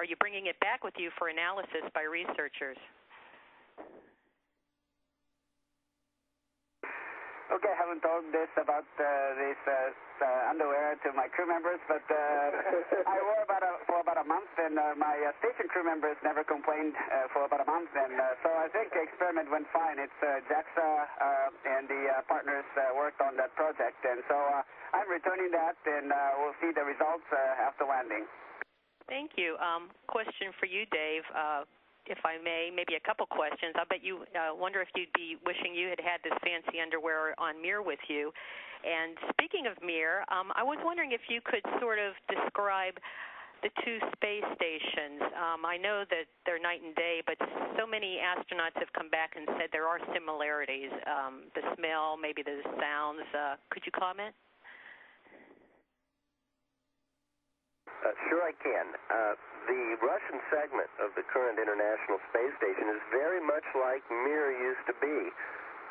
are you bringing it back with you for analysis by researchers? Okay, I haven't told this about uh, this uh, uh, underwear to my crew members, but uh, I wore about a, for about a month, and uh, my uh, station crew members never complained uh, for about a month, and uh, so I think the experiment went fine. It's uh, JAXA uh, and the uh, partners uh, worked on that project, and so uh, I'm returning that, and uh, we'll see the results uh, after landing. Thank you. Um, question for you, Dave. Uh, if I may, maybe a couple questions. I bet you uh, wonder if you'd be wishing you had had this fancy underwear on Mir with you. And speaking of Mir, um, I was wondering if you could sort of describe the two space stations. Um, I know that they're night and day, but so many astronauts have come back and said there are similarities. Um, the smell, maybe the sounds. Uh, could you comment? Uh, sure, I can. Uh, the Russian segment of the current International Space Station is very much like Mir used to be,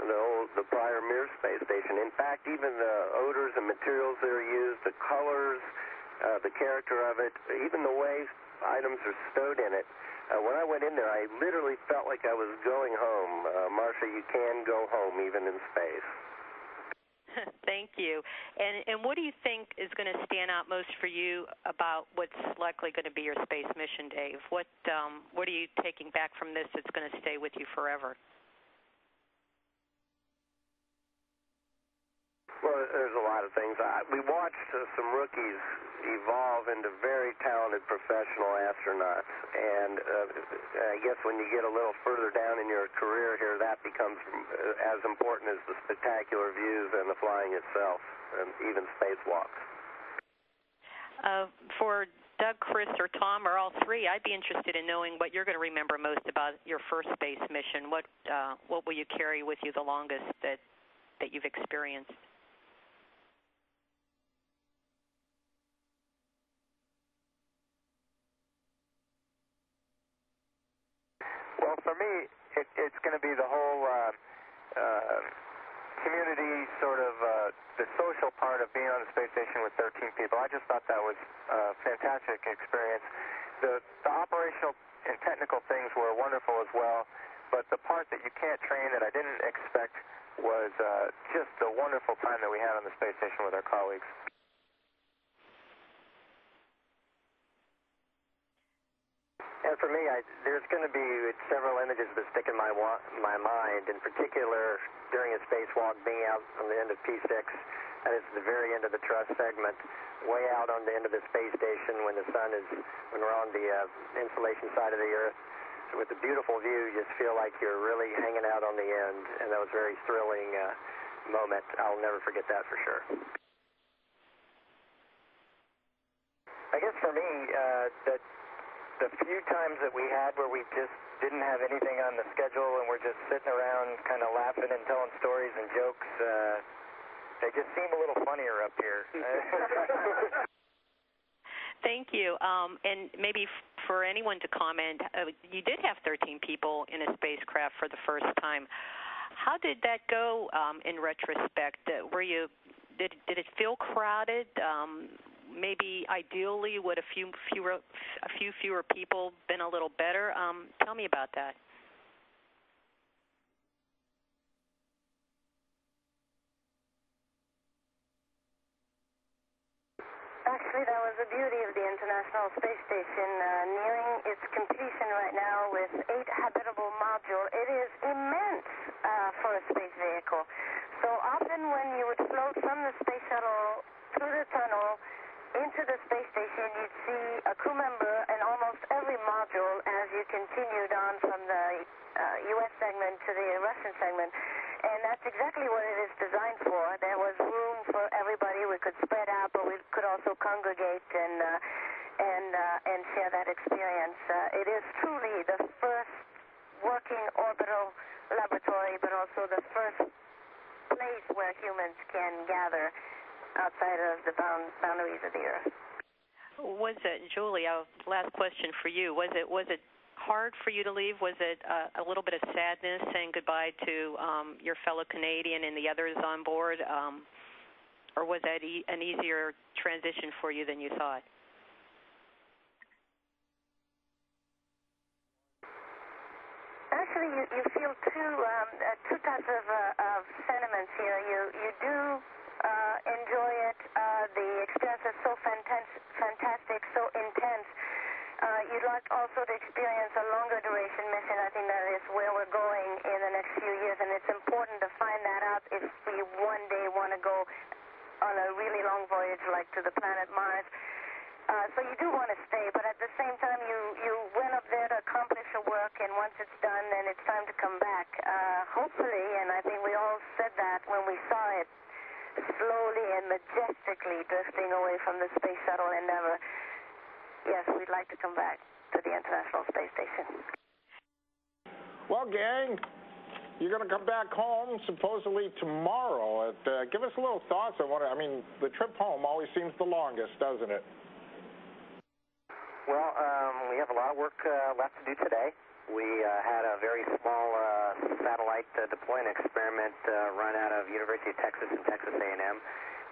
the old, the prior Mir space station. In fact, even the odors and materials that are used, the colors, uh, the character of it, even the way items are stowed in it. Uh, when I went in there, I literally felt like I was going home. Uh, Marcia, you can go home even in space. Thank you. And and what do you think is going to stand out most for you about what's likely going to be your space mission, Dave? What um, what are you taking back from this that's going to stay with you forever? Well, lot of things. I, we watched uh, some rookies evolve into very talented professional astronauts, and uh, I guess when you get a little further down in your career here, that becomes uh, as important as the spectacular views and the flying itself, and even spacewalks. Uh, for Doug, Chris, or Tom, or all three, I'd be interested in knowing what you're going to remember most about your first space mission. What uh, what will you carry with you the longest that that you've experienced? Well, for me, it, it's going to be the whole uh, uh, community, sort of uh, the social part of being on the space station with 13 people. I just thought that was a fantastic experience. The, the operational and technical things were wonderful as well, but the part that you can't train that I didn't expect was uh, just the wonderful time that we had on the space station with our colleagues. And for me, I, there's going to be several images that stick in my wa- my mind. In particular, during a spacewalk, being out on the end of P6, that is the very end of the truss segment, way out on the end of the space station when the sun is when we're on the uh, insulation side of the Earth. So with the beautiful view, you just feel like you're really hanging out on the end, and that was a very thrilling uh, moment. I'll never forget that for sure. I guess for me, uh, that the few times that we had where we just didn't have anything on the schedule and we're just sitting around kind of laughing and telling stories and jokes, uh, they just seem a little funnier up here. Thank you. Um, and maybe f- for anyone to comment, uh, you did have 13 people in a spacecraft for the first time. How did that go um, in retrospect? Uh, were you did did it feel crowded? Um, maybe ideally would a few fewer a few fewer people been a little better? Um, tell me about that. Actually, that was the beauty of the International Space Station, uh, nearing its completion right now with eight habitable modules. It is immense uh, for a space vehicle. So often when you would float from the space shuttle through the tunnel into the space station, you'd see a crew member in almost every module as you continued on from the uh, U.S. segment to the Russian segment. And that's exactly what it is designed for. There was room for everybody. We could spread out, but we could also congregate and uh, and uh, and share that experience. Uh, it is truly the first working orbital laboratory, but also the first place where humans can gather outside of the bound, boundaries of the Earth. Was it, Julie? Uh, last question for you. Was it was it hard for you to leave? Was it uh, a little bit of sadness saying goodbye to um, your fellow Canadian and the others on board, um, or was that e- an easier transition for you than you thought? Actually, you, you feel two um, uh, two types of, uh, of sentiments here. You you do uh, enjoy it, uh, the You'd like also to experience a longer duration mission. I think that is where we're going in the next few years, and it's important to find that out if we one day want to go on a really long voyage like to the planet Mars. Uh, so you do want to stay, but at the same time, you, you went up there to accomplish a work, and once it's done, then it's time to come back. Uh, hopefully, and I think we all said that when we saw it slowly and majestically drifting away from the Space Shuttle Endeavour, yes, we'd like to come back to the International Space Station. Well, gang, you're going to come back home supposedly tomorrow. Uh, give us a little thoughts on what, I mean, the trip home always seems the longest, doesn't it? Well, um, we have a lot of work uh, left to do today. We uh, had a very small uh, satellite uh, deployment experiment uh, run out of University of Texas and Texas A&M.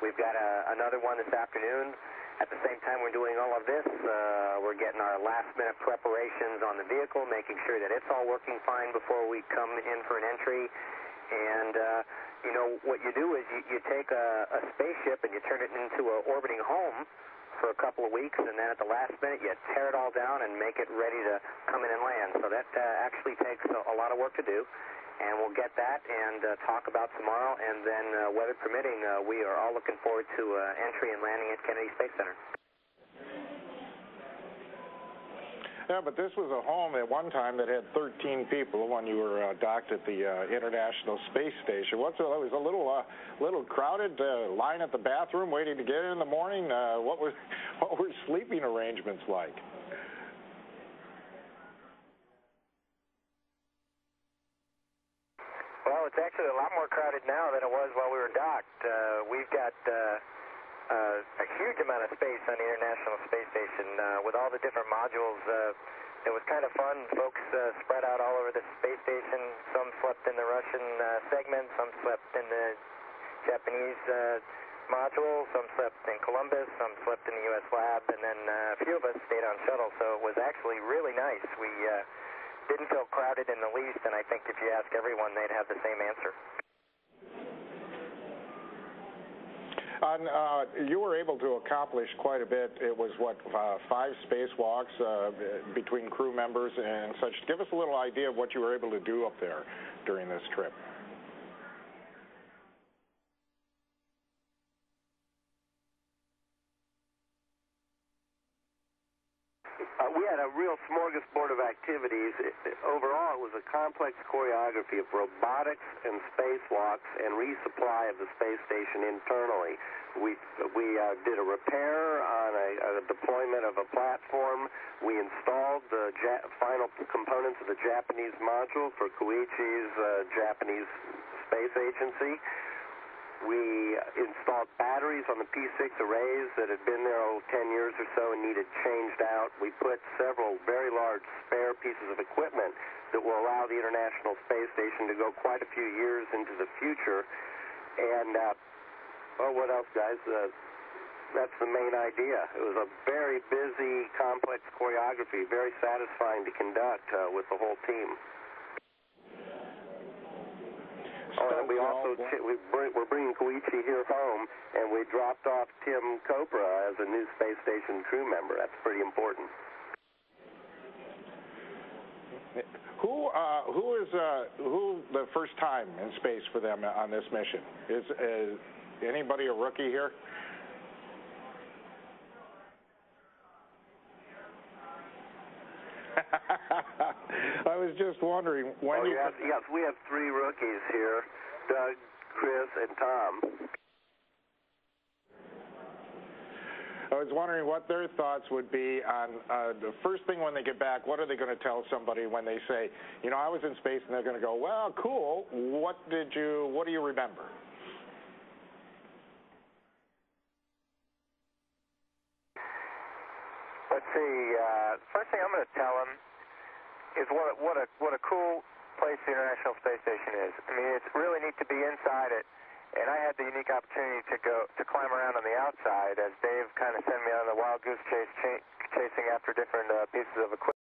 We've got a, another one this afternoon. At the same time we're doing all of this, uh, we're getting our last-minute preparations on the vehicle, making sure that it's all working fine before we come in for an entry. And, uh, you know, what you do is you, you take a, a spaceship and you turn it into an orbiting home for a couple of weeks, and then at the last minute you tear it all down and make it ready to come in and land. So that uh, actually takes a, a lot of work to do, and we'll get that and uh, talk about tomorrow, and then uh, weather permitting, uh, we are all looking forward to uh, entry and landing at Kennedy Space Center. Yeah, but this was a home at one time that had 13 people when you were uh, docked at the uh, International Space Station. What's it was a little uh, little crowded uh, line at the bathroom waiting to get in in the morning. Uh, what was what were sleeping arrangements like? Well, it's actually a lot more crowded now than it was while we were docked. Uh, we've got uh, uh, a huge amount of space on the International Space Station uh, with all the different modules. Uh, it was kind of fun. Folks uh, spread out all over the space station. Some slept in the Russian uh, segment, some slept in the Japanese uh, module, some slept in Columbus, some slept in the U.S. lab, and then uh, a few of us stayed on shuttle. So it was actually really nice. We uh, didn't feel crowded in the least, and I think if you ask everyone, they'd have the same answer. On, uh, you were able to accomplish quite a bit. It was what uh, five spacewalks uh, between crew members and such. Give us a little idea of what you were able to do up there during this trip. Uh, we had a real smorgasbord of activities. It, it, overall, it was a complex choreography of robotics and spacewalks and resupply of the space station internally. We we uh, did a repair on a, a deployment of a platform. We installed the ja- final components of the Japanese module for Koichi's uh, Japanese space agency. We installed batteries on the P6 arrays that had been there oh, 10 years or changed out. We put several very large spare pieces of equipment that will allow the International Space Station to go quite a few years into the future. And, uh, oh, what else, guys? Uh, that's the main idea. It was a very busy, complex choreography, very satisfying to conduct uh, with the whole team. Oh, and we also we bring, we're bringing Koichi here home, and we dropped off Tim Kopra as a new space station crew member. That's pretty important. Who uh, who is uh, who the first time in space for them on this mission? Is, is anybody a rookie here? I was just wondering when oh, you. Yes, yes, we have three rookies here: Doug, Chris, and Tom. I was wondering what their thoughts would be on uh, the first thing when they get back. What are they going to tell somebody when they say, you know, I was in space, and they're going to go, well, cool. What did you? What do you remember? Let's see. Uh, first thing I'm going to tell them is what what a what a cool place the International Space Station is. I mean, it's really neat to be inside it, and I had the unique opportunity to go to climb around on the outside as Dave kind of sent me on the wild goose chase, ch- chasing after different uh, pieces of equipment.